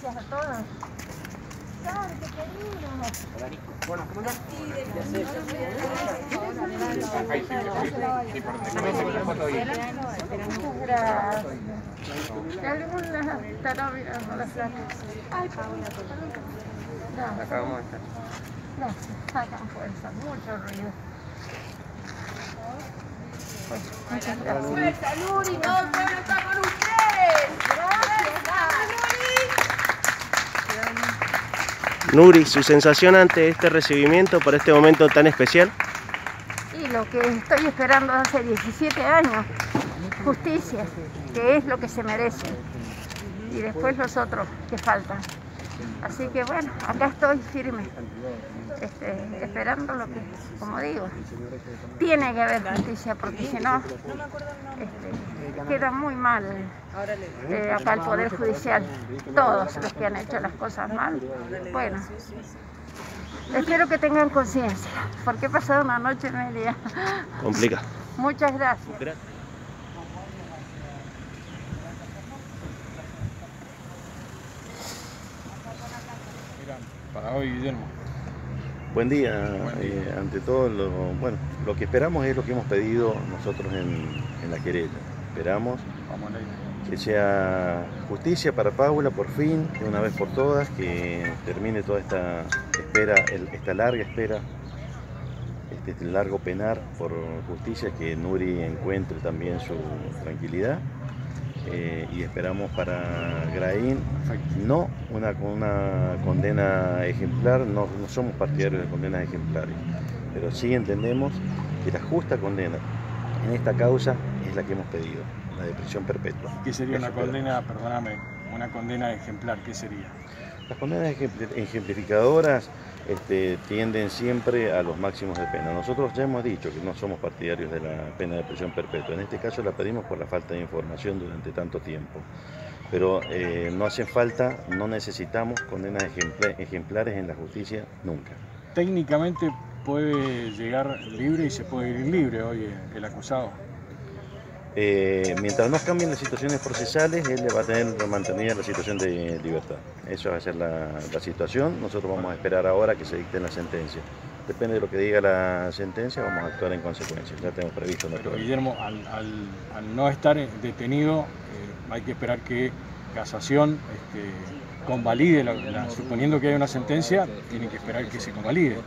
gracias a todos. Claro, qué querido. Bueno, ¿cómo estás? Muchas gracias. Algunas mirando las. Ay, No, Acá vamos a estar. no, sacan fuerza, mucho ruido. Pues, muchas gracias. ¡Fuerza, Nuri! ¡Todo el pueblo está con Nuri, su sensación ante este recibimiento para este momento tan especial. Y lo que estoy esperando hace 17 años, justicia, que es lo que se merece. Y después los otros que faltan. Así que bueno, acá estoy firme, este, esperando lo que, como digo, tiene que haber justicia, porque si no, este, queda muy mal eh, acá el Poder Judicial, todos los que han hecho las cosas mal. Bueno, espero que tengan conciencia, porque he pasado una noche media. Complica. Muchas gracias. Hoy, Guillermo. Buen día. Buen día. Eh, ante todo, lo, bueno, lo que esperamos es lo que hemos pedido nosotros en, en la querella. Esperamos que sea justicia para Paula por fin, de una vez por todas, que termine toda esta espera, el- esta larga espera, este, este largo penar por justicia, que Nuri encuentre también su tranquilidad. Eh, y esperamos para Graín no una, una condena ejemplar, no, no somos partidarios de condenas ejemplares, pero sí entendemos que la justa condena en esta causa es la que hemos pedido, la de prisión perpetua. ¿Qué sería una Eso, condena, perdóname, una condena ejemplar? ¿Qué sería? Las condenas ejempl- ejemplificadoras este, tienden siempre a los máximos de pena. Nosotros ya hemos dicho que no somos partidarios de la pena de prisión perpetua. En este caso la pedimos por la falta de información durante tanto tiempo. Pero eh, no hacen falta, no necesitamos condenas ejempla- ejemplares en la justicia nunca. Técnicamente puede llegar libre y se puede ir libre hoy el acusado. Eh, mientras no cambien las situaciones procesales, él va a tener mantenida la situación de libertad. Eso va a ser la, la situación. Nosotros vamos a esperar ahora que se dicte la sentencia. Depende de lo que diga la sentencia, vamos a actuar en consecuencia. Ya tenemos previsto nuestro. Pero Guillermo, al, al- al no estar detenido, eh, hay que esperar que casación este, convalide, la- la- suponiendo que hay una sentencia, tienen que esperar que se convalide.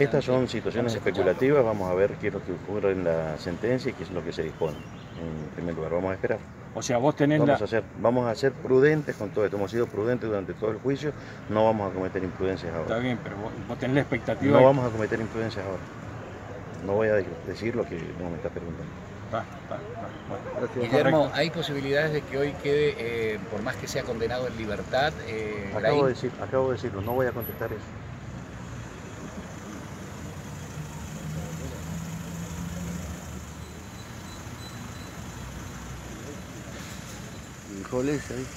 Estas son situaciones especulativas. Vamos a ver qué es lo que ocurre en la sentencia y qué es lo que se dispone. En primer lugar, vamos a esperar. O sea, vos tenés la, Vamos a ser, vamos a ser prudentes con todo esto. Hemos sido prudentes durante todo el juicio. No vamos a cometer imprudencias Está ahora. bien, pero vos, vos tenés la expectativa. No de- vamos a cometer imprudencias ahora. No voy a de- decir lo que no me estás preguntando. Está, está, está. Bueno, Guillermo, correcto. ¿hay posibilidades de que hoy quede, eh, por más que sea condenado en libertad, eh, Acabo de, decir, acabo de decirlo, no voy a contestar eso. Híjole, ahí.